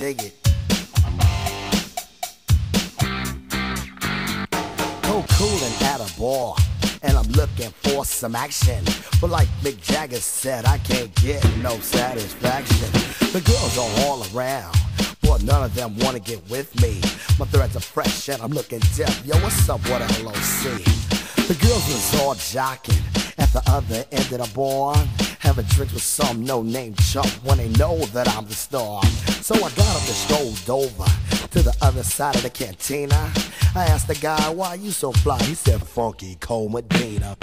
dig it. So cool and at a bar, and I'm looking for some action. But like Mick Jagger said, I can't get no satisfaction. The girls are all around. But none of them wanna get with me. My threads are fresh and I'm looking deaf. Yo, what's up with LOC? The girls was all jocking at the other end of the bar. Having drinks with some no-name chump when they know that I'm the star. So I got up and strolled over to the other side of the cantina. I asked the guy, why you so fly? He said, Funky Cold Medina.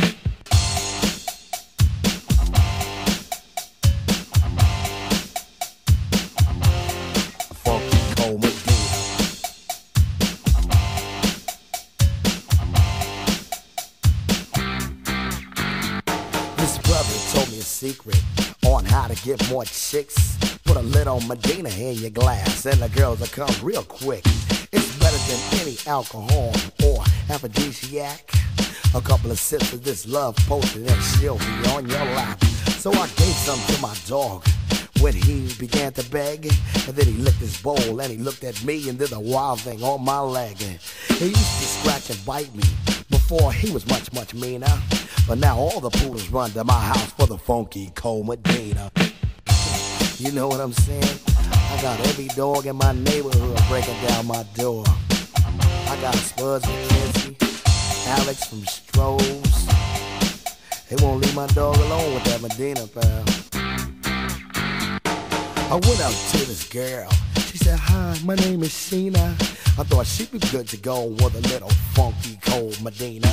This brother told me a secret on how to get more chicks. Put a little Medina in your glass and the girls will come real quick. It's better than any alcohol or aphrodisiac. A couple of sips of this love potion and she'll be on your lap. So I gave some to my dog when he began to beg. And then he licked his bowl and he looked at me and did a wild thing on my leg. He used to scratch and bite me before he was much, much meaner. But now all the poodles run to my house for the funky cold Medina. You know what I'm saying? I got every dog in my neighborhood breaking down my door. I got Spuds MacKenzie, Alex from Strohs. They won't leave my dog alone with that Medina pal. I went out to this girl. She said, Hi, my name is Sheena. I thought she'd be good to go with a little funky cold Medina.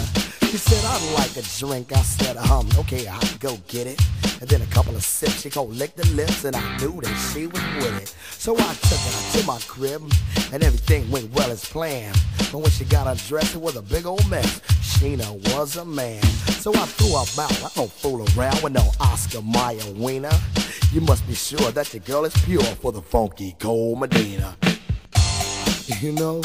She said, I'd like a drink. I said, um, okay, I'll go get it. And then a couple of sips, she go lick the lips, and I knew that she was with it. So I took her to my crib, and everything went well as planned. But when she got undressed, it was a big old mess. Sheena was a man. So I threw her out. I don't fool around with no Oscar Mayer wiener. You must be sure that your girl is pure for the funky cold Medina. You know,